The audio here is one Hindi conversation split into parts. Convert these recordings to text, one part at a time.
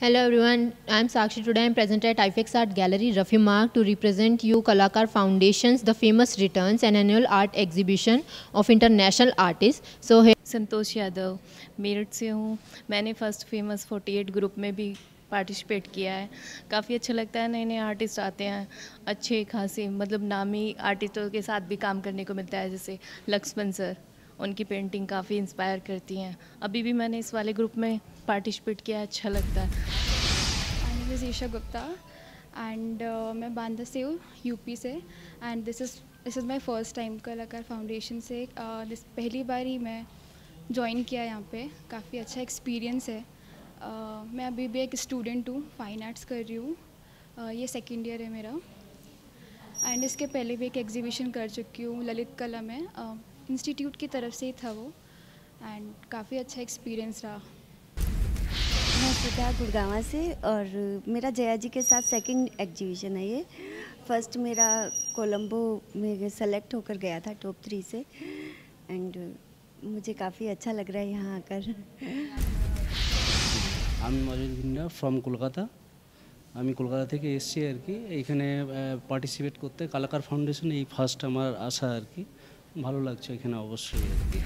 Hello everyone, I am Sakshi. Today I am present at IFEX Art Gallery, Rafi Mark, to represent you Kalakar Foundation's The Famous Returns, an annual art exhibition of international artists. So here Santosh Yadav Meerut से हूँ मैंने फ़र्स्ट फ़ेमस 48 ग्रुप में भी पार्टिसिपेट किया है काफ़ी अच्छा लगता है नए नए आर्टिस्ट आते हैं अच्छे खासे मतलब नामी आर्टिस्टों के साथ भी काम करने को मिलता है जैसे लक्ष्मण सर उनकी पेंटिंग काफ़ी इंस्पायर करती हैं। अभी भी मैंने इस वाले ग्रुप में पार्टिसिपेट किया अच्छा लगता है। ईशा गुप्ता एंड मैं बांदा से हूँ यूपी से। And this is this is my first time Kalakar foundation से। दिस पहली बार ही मैं ज्वाइन किया यहाँ पे। काफ़ी अच्छा एक्सपीरियंस है। Uh, मैं अभी भी एक स्टूडेंट हूँ फाइन आर्ट्स कर रही हूँ। Uh, ये सेकेंड ईयर है मेरा। एंड इसके पहले भी एक एग्जीबिशन कर चुकी हूँ ललित कला में इंस्टीट्यूट uh, की तरफ से ही था वो एंड काफ़ी अच्छा एक्सपीरियंस रहा मैं सुधा गुड़गावा से और मेरा जया जी के साथ सेकंड एग्जीबिशन है ये फर्स्ट मेरा कोलंबो में सेलेक्ट होकर गया था टॉप थ्री से एंड मुझे काफ़ी अच्छा लग रहा है यहाँ आकर আমি মজিদ ভিন্ডা ফ্রম কলকাতা আমি কলকাতা থেকে এসেছি আর কি এখানে পার্টিসিপেট করতে কালাকার ফাউন্ডেশন এই ফার্স্ট আমার আসা আর কি ভালো লাগছে এখানে অবশ্যই আর কি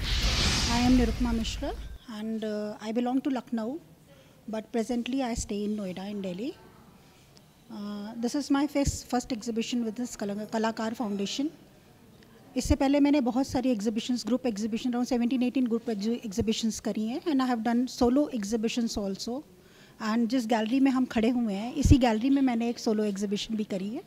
I am Nirupma Mishra and uh, I belong to Lucknow, but presently I stay in Noida in Delhi. Uh, this is my first, first exhibition with this Kala- Kalakar Foundation. इससे पहले मैंने बहुत सारी exhibitions group exhibition around seventeen eighteen group exhibitions करी हैं and I have done solo exhibitions also and जिस गैलरी में हम खड़े हुए हैं इसी गैलरी में मैंने एक सोलो एग्जीबिशन भी करी है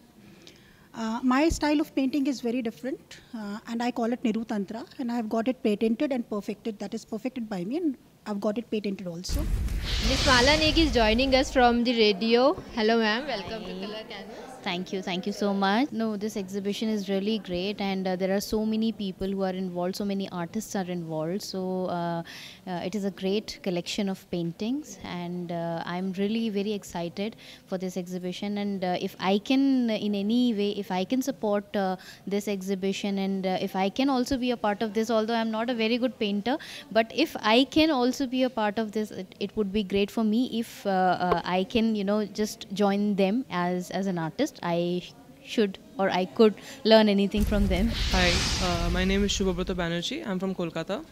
Uh, my style of painting is very different, uh, and I call it Niru Tantra, and I have got it patented and perfected. That is perfected by me, and I've got it patented also. Miss Mala Neg is joining us from the radio. Hello ma'am, welcome to Color Canvas. Thank you, thank you so much. No, this exhibition is really great, and uh, there are so many people who are involved, so many artists are involved. So uh, uh, it is a great collection of paintings, and uh, I'm really very excited for this exhibition. And uh, if I can, in any way, if I can support uh, this exhibition, and uh, if I can also be a part of this, although I'm not a very good painter, but if I can also be a part of this, it, it would be great for me if uh, uh, I can, you know, just join them as as an artist. I should or I could learn anything from them. Hi, uh, my name is Shubhabrata Banerjee. I'm from Kolkata.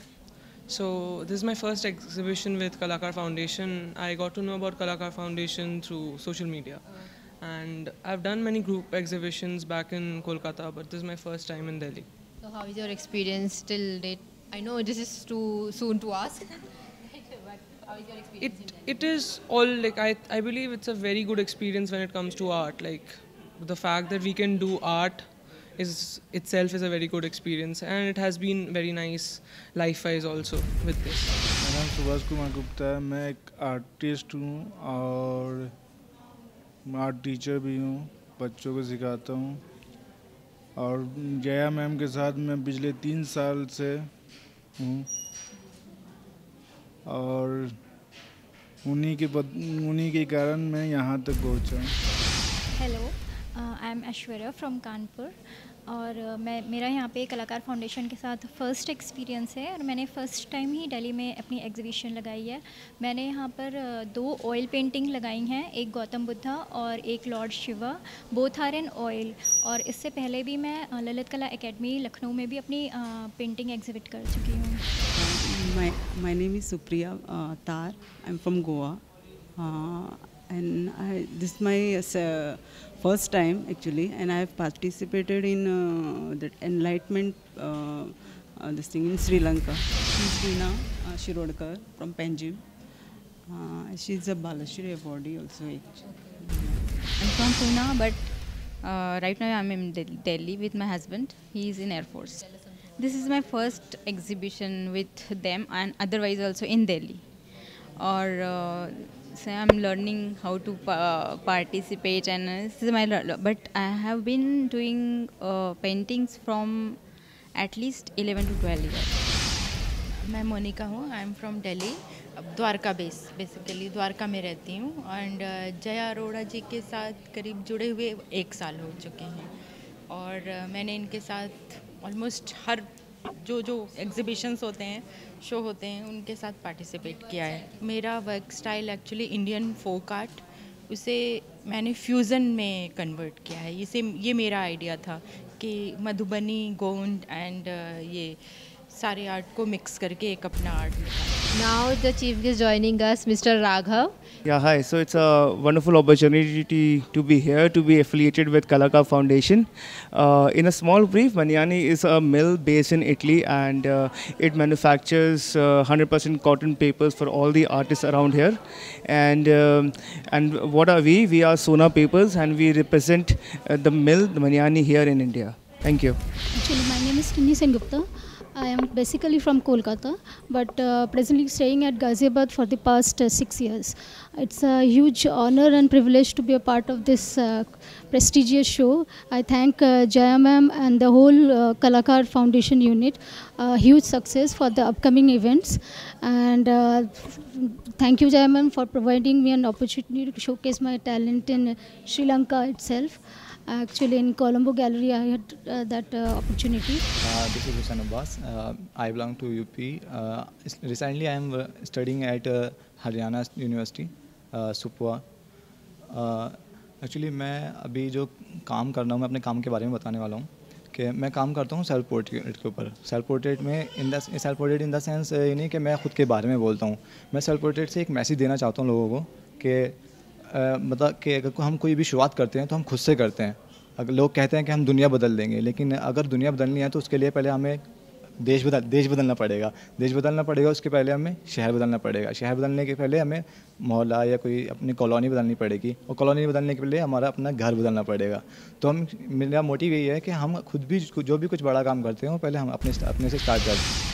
So this is my first exhibition with Kalakar Foundation. I got to know about Kalakar Foundation through social media. And I've done many group exhibitions back in Kolkata, but this is my first time in Delhi. So how is your experience till date? I know this is too soon to ask. It it is all like I I believe it's a very good experience when it comes to art. Like the fact that we can do art is itself is a very good experience, and it has been very nice life-wise also with this. मेरा नाम सुभाष कुमार गुप्ता है मैं एक आर्टिस्ट हूँ और मैं आर्ट टीचर भी हूँ बच्चों को सिखाता हूँ और जया मैम के साथ मैं पिछले तीन साल से हूँ और उन्हीं के उन्हीं के कारण मैं यहाँ तक पहुँचा। Hello I am Aishwarya from Kanpur और uh, मैं मेरा यहाँ पे कलाकार फाउंडेशन के साथ फ़र्स्ट एक्सपीरियंस है और मैंने फ़र्स्ट टाइम ही दिल्ली में अपनी एग्जीबिशन लगाई है। मैंने यहाँ पर uh, दो ऑयल पेंटिंग लगाई हैं एक गौतम बुद्धा और एक lord Shiva both are in oil और इससे पहले भी मैं uh, ललित कला एकेडमी लखनऊ में भी अपनी पेंटिंग एग्जिबिट कर चुकी हूँ। My my name is Supriya uh, Tar. I'm from Goa, uh, and I, this is my uh, first time actually, and I have participated in uh, the enlightenment uh, uh, this thing in Sri Lanka. She's Veena uh, Shirodkar from Panjim. Uh, she's a Balashri awardee also. I'm from Pune, but uh, right now I'm in Del- Delhi with my husband. He is in Air Force. This is my first exhibition with them and otherwise also in Delhi और I am learning how to participate and is my but I have been doing paintings from at least eleven to twelve year मैं मोनिका हूँ I am from Delhi Dwarka base basically Dwarka में रहती हूँ एंड uh, जया अरोड़ा जी के साथ करीब जुड़े हुए एक साल हो चुके हैं। और uh, मैंने इनके साथ ऑलमोस्ट हर जो जो एग्जीबिशंस होते हैं शो होते हैं, उनके साथ पार्टिसिपेट किया है। मेरा work style actually Indian folk art उसे मैंने फ्यूज़न में कन्वर्ट किया है। इसे, ये मेरा आइडिया था कि मधुबनी, गोंड एंड ये सारे आर्ट को मिक्स करके एक अपना art Now the chief guest joining us, Mr. Raghav. Yeah, hi. So it's a wonderful opportunity to be here, to be affiliated with Kalakar Foundation. Uh, in a small brief, Maniani is a mill based in Italy and uh, it manufactures uh, 100% cotton papers for all the artists around here. And um, and what are we? We are Sona Papers and we represent uh, the mill, the Maniani here in India. Thank you. Actually, my name is Tinni Gupta. I am basically from Kolkata, but uh, presently staying at Ghaziabad for the past uh, six years. It's a huge honor and privilege to be a part of this uh, prestigious show. I thank uh, Jaya ma'am and the whole uh, Kalakar Foundation unit. Uh, huge success for the upcoming events. And uh, thank you, Jaya ma'am, for providing me an opportunity to showcase my talent in Sri Lanka itself. Actually, in Colombo Gallery, I had uh, that uh, opportunity. Uh, this is Hussain Abbas. Uh, I belong to UP. Uh, recently, I am uh, studying at uh, Haryana University, uh, Supwa. Actually मैं अभी जो काम कर रहा हूँ मैं अपने काम के बारे में बताने वाला हूँ कि मैं काम करता हूँ सेल्फ पोर्ट्रेट के ऊपर सेल्फ पोर्ट्रेट में in the self portrait in the sense ये नहीं कि मैं खुद के बारे में बोलता हूँ मैं सेल्फ पोर्ट्रेट से एक मैसेज देना चाहता हूँ लोगों को कि अ, मतलब कि अगर हम कोई भी शुरुआत करते हैं तो हम खुद से करते हैं। अगर लोग कहते हैं कि हम दुनिया बदल देंगे, लेकिन अगर दुनिया बदलनी है तो उसके लिए पहले हमें देश बदल, देश बदलना पड़ेगा। देश बदलना पड़ेगा, उसके पहले हमें शहर बदलना पड़ेगा। शहर बदलने के पहले हमें मोहल्ला या कोई अपनी कॉलोनी बदलनी पड़ेगी, और कॉलोनी बदलने के पहले हमारा अपना घर बदलना पड़ेगा। तो हम, मेरा मोटिव यही है कि हम खुद भी, जो भी कुछ बड़ा काम करते हैं, वो पहले हम अपने अपने से स्टार्ट करते हैं